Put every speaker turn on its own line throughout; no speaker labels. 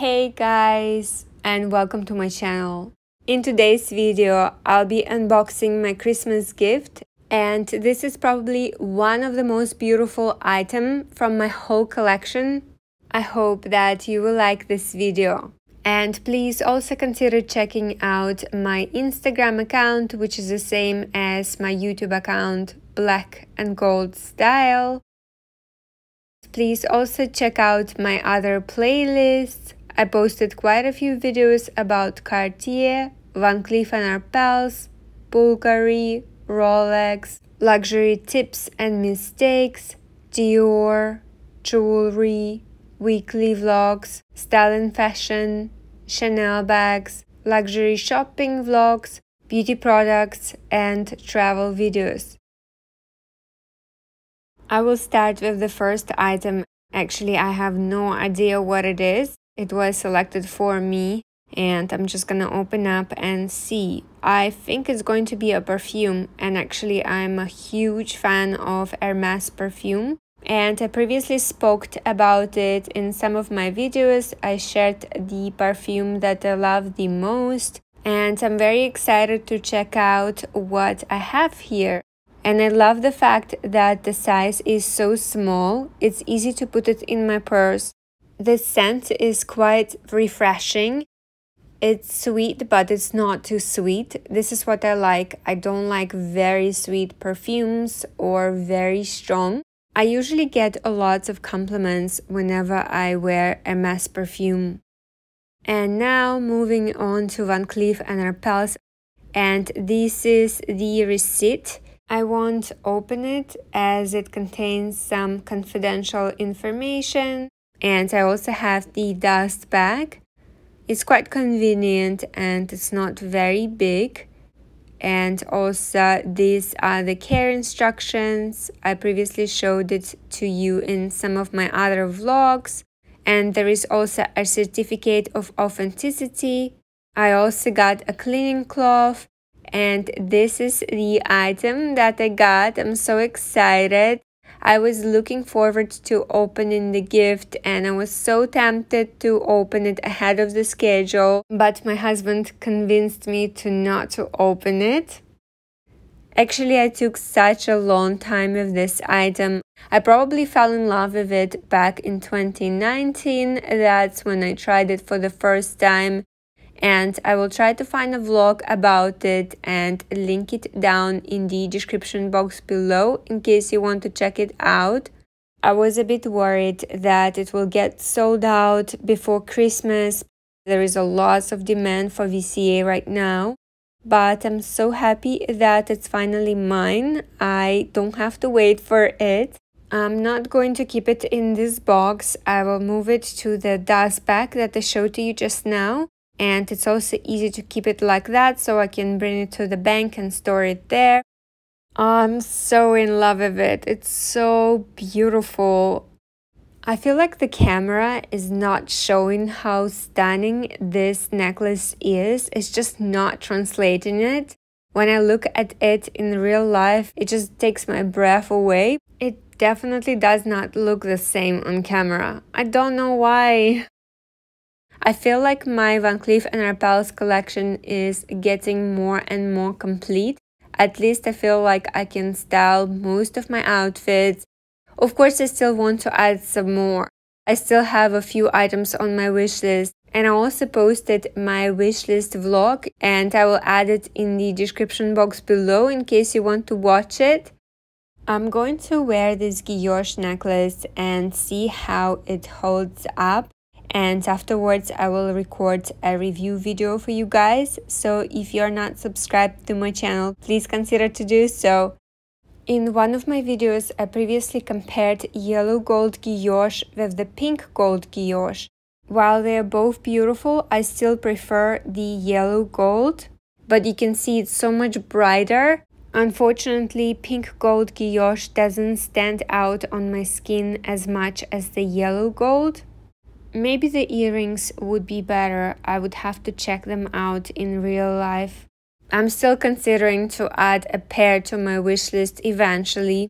Hey guys and welcome to my channel. In today's video I'll be unboxing my Christmas gift and this is probably one of the most beautiful item from my whole collection. I hope that you will like this video. And please also consider checking out my Instagram account which is the same as my YouTube account Black and Gold Style. Please also check out my other playlists. I posted quite a few videos about Cartier, Van Cleef & Arpels, Bulgari, Rolex, luxury tips and mistakes, Dior, jewelry, weekly vlogs, style and fashion, Chanel bags, luxury shopping vlogs, beauty products, and travel videos. I will start with the first item. Actually, I have no idea what it is. It was selected for me and I'm just gonna open up and see. I think it's going to be a perfume and actually I'm a huge fan of Hermes perfume and I previously spoke about it in some of my videos. I shared the perfume that I love the most and I'm very excited to check out what I have here. And I love the fact that the size is so small, it's easy to put it in my purse. The scent is quite refreshing. It's sweet, but it's not too sweet. This is what I like. I don't like very sweet perfumes or very strong. I usually get a lot of compliments whenever I wear Hermes perfume. And now moving on to Van Cleef and Arpels. And this is the receipt I won't open it as it contains some confidential information and I also have the dust bag. It's quite convenient and it's not very big. And also these are the care instructions. I previously showed it to you in some of my other vlogs. And there is also a certificate of authenticity. I also got a cleaning cloth and this is the item that I got. I'm so excited. I was looking forward to opening the gift and I was so tempted to open it ahead of the schedule, but my husband convinced me to not to open it. Actually, I took such a long time with this item. I probably fell in love with it back in 2019. That's when I tried it for the first time and I will try to find a vlog about it and link it down in the description box below in case you want to check it out. I was a bit worried that it will get sold out before Christmas. There is a lot of demand for VCA right now, but I'm so happy that it's finally mine. I don't have to wait for it. I'm not going to keep it in this box. I will move it to the dust bag that I showed to you just now and it's also easy to keep it like that so I can bring it to the bank and store it there. I'm so in love with it. It's so beautiful. I feel like the camera is not showing how stunning this necklace is. It's just not translating it. When I look at it in real life, it just takes my breath away. It definitely does not look the same on camera. I don't know why. I feel like my Van Cleef & Arpels collection is getting more and more complete. At least I feel like I can style most of my outfits. Of course, I still want to add some more. I still have a few items on my wish list and I also posted my wishlist vlog and I will add it in the description box below in case you want to watch it. I'm going to wear this guilloche necklace and see how it holds up and afterwards I will record a review video for you guys. So if you're not subscribed to my channel, please consider to do so. In one of my videos, I previously compared yellow gold guilloche with the pink gold guilloche. While they are both beautiful, I still prefer the yellow gold, but you can see it's so much brighter. Unfortunately, pink gold guilloche doesn't stand out on my skin as much as the yellow gold. Maybe the earrings would be better. I would have to check them out in real life. I'm still considering to add a pair to my wish list eventually.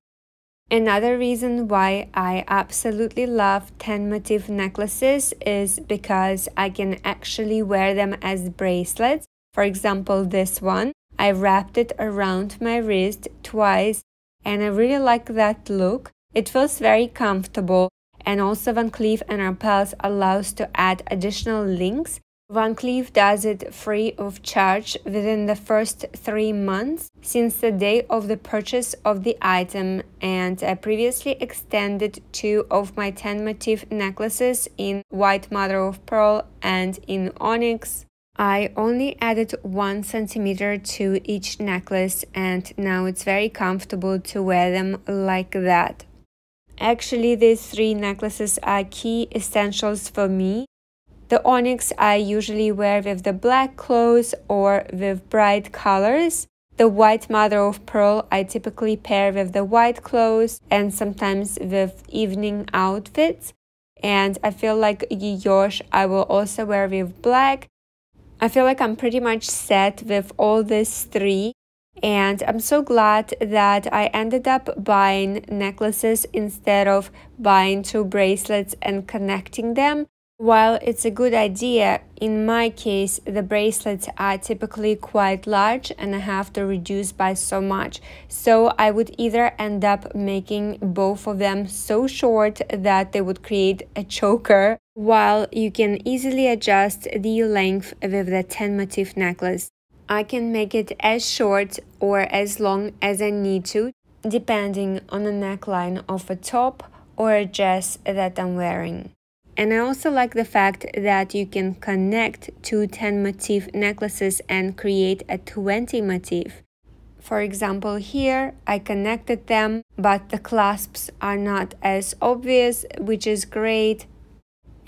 Another reason why I absolutely love 10 motif necklaces is because I can actually wear them as bracelets. For example, this one, I wrapped it around my wrist twice and I really like that look. It feels very comfortable and also Van Cleef & Arpels allows to add additional links Van Cleef does it free of charge within the first three months since the day of the purchase of the item and I previously extended two of my 10 motif necklaces in white mother of pearl and in onyx. I only added one centimeter to each necklace and now it's very comfortable to wear them like that. Actually, these three necklaces are key essentials for me the onyx I usually wear with the black clothes or with bright colors. The white mother of pearl I typically pair with the white clothes and sometimes with evening outfits. And I feel like guilloche I will also wear with black. I feel like I'm pretty much set with all these three. And I'm so glad that I ended up buying necklaces instead of buying two bracelets and connecting them while it's a good idea, in my case, the bracelets are typically quite large and I have to reduce by so much. So I would either end up making both of them so short that they would create a choker, while you can easily adjust the length with the 10 motif necklace. I can make it as short or as long as I need to, depending on the neckline of a top or a dress that I'm wearing. And I also like the fact that you can connect two 10 motif necklaces and create a 20 motif. For example, here I connected them, but the clasps are not as obvious, which is great.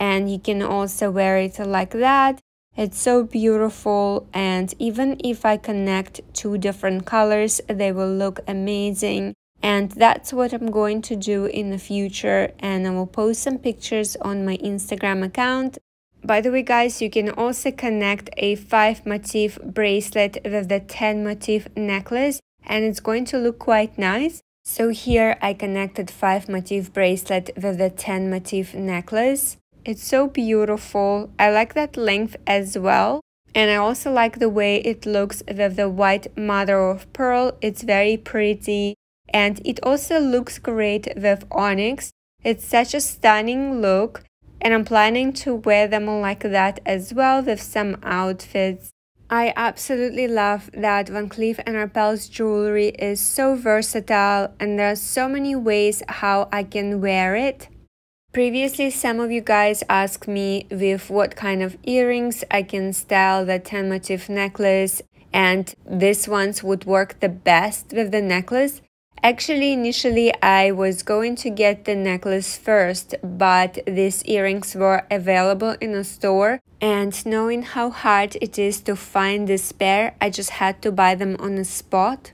And you can also wear it like that. It's so beautiful and even if I connect two different colors, they will look amazing and that's what I'm going to do in the future and I will post some pictures on my Instagram account. By the way guys, you can also connect a 5 motif bracelet with the 10 motif necklace and it's going to look quite nice. So here I connected 5 motif bracelet with the 10 motif necklace. It's so beautiful. I like that length as well. And I also like the way it looks with the white mother of pearl. It's very pretty and it also looks great with onyx. It's such a stunning look and I'm planning to wear them like that as well with some outfits. I absolutely love that Van Cleef & Arpels jewelry is so versatile and there are so many ways how I can wear it. Previously, some of you guys asked me with what kind of earrings I can style the 10 motif necklace and this ones would work the best with the necklace. Actually, initially I was going to get the necklace first, but these earrings were available in a store and knowing how hard it is to find this pair, I just had to buy them on the spot.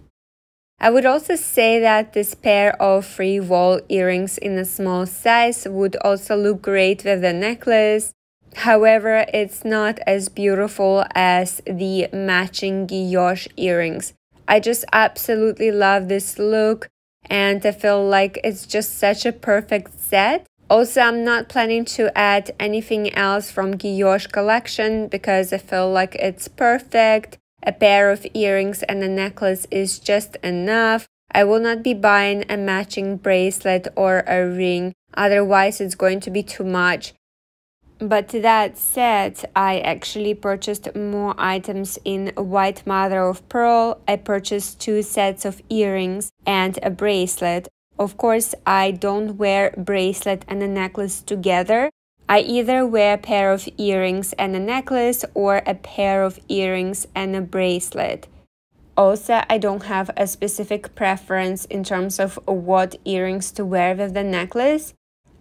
I would also say that this pair of Frivole earrings in a small size would also look great with the necklace. However, it's not as beautiful as the matching guilloche earrings. I just absolutely love this look and I feel like it's just such a perfect set. Also, I'm not planning to add anything else from Guilloche collection because I feel like it's perfect. A pair of earrings and a necklace is just enough. I will not be buying a matching bracelet or a ring, otherwise it's going to be too much. But that said, I actually purchased more items in white mother of pearl. I purchased two sets of earrings and a bracelet. Of course, I don't wear bracelet and a necklace together. I either wear a pair of earrings and a necklace or a pair of earrings and a bracelet. Also, I don't have a specific preference in terms of what earrings to wear with the necklace.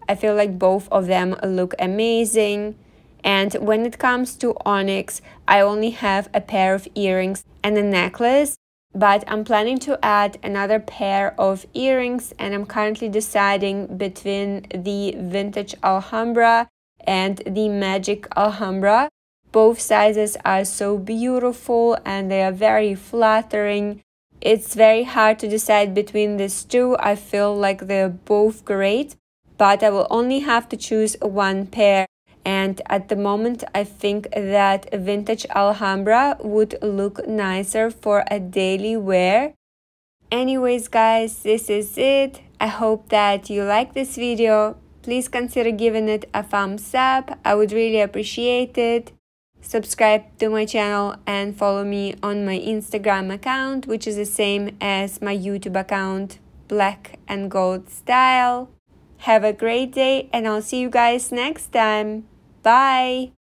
I feel like both of them look amazing. And when it comes to onyx, I only have a pair of earrings and a necklace, but I'm planning to add another pair of earrings and I'm currently deciding between the vintage Alhambra and the magic Alhambra. Both sizes are so beautiful and they are very flattering It's very hard to decide between these two. I feel like they're both great, but I will only have to choose one pair. And at the moment, I think that vintage Alhambra would look nicer for a daily wear. Anyways, guys, this is it. I hope that you like this video. Please consider giving it a thumbs up. I would really appreciate it subscribe to my channel and follow me on my Instagram account, which is the same as my YouTube account, Black and Gold Style. Have a great day and I'll see you guys next time. Bye!